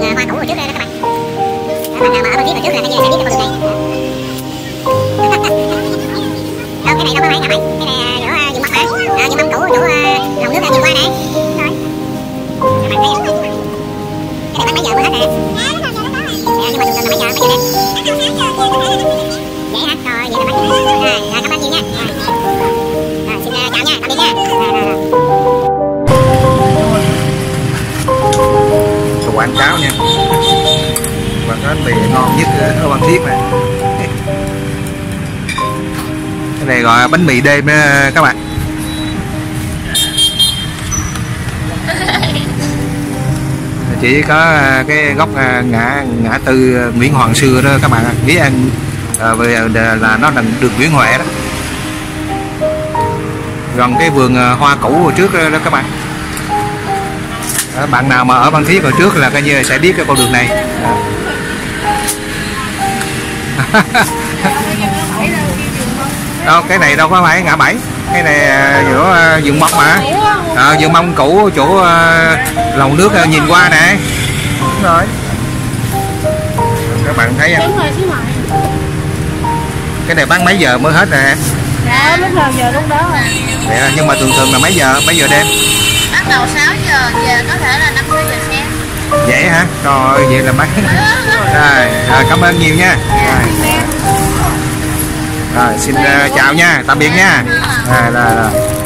Đường hoa cổng hồi trước đây đó các bạn. Bạn nào mà ở bên phía trước là coi như sẽ biết được con đường này. Dạ. Đâu cái này đâu có phải ngã bảy cái này à, chỗ à, dùng mặt mà à, dùng mâm cũ chỗ à, lòng nước uh, nhìn qua nè. Các dạ, bạn thấy cái này bán mấy giờ mới hết nè? À, nhưng mà dùng là mấy giờ? Mấy giờ đêm vậy hả? Và cái bánh mì ngon nhất ở Phan Thiết này. Cái này gọi là bánh mì đêm đó các bạn. Chỉ có ờ, cái góc ờ, ngã ngã tư Nguyễn Hoàng xưa đó các bạn ạ. ăn An về là nó là đường Nguyễn Huệ đó. Gần cái vườn hoa cũ hồi trước đó, các bạn đó, bạn nào mà ở Phan Thiết hồi trước là coi như là sẽ biết cái con đường này. Đó. đâu cái này đâu có phải ngã bảy. Cái này à, giữa à, vườn mông mà. À, vườn mông cũ chỗ à, lầu nước à, nhìn qua nè đúng rồi. Các bạn thấy không? Cái này bán mấy giờ mới hết nè? Dạ lúc nào giờ lúc đó à Vậy à, nhưng mà thường thường là mấy giờ mấy giờ đêm bắt đầu 6 giờ về có thể là 5 giờ sáng vậy hả? Rồi vậy là mấy rồi, rồi cảm ơn nhiều nha. Rồi, rồi xin uh, chào nha tạm biệt nha. Rồi, rồi, rồi.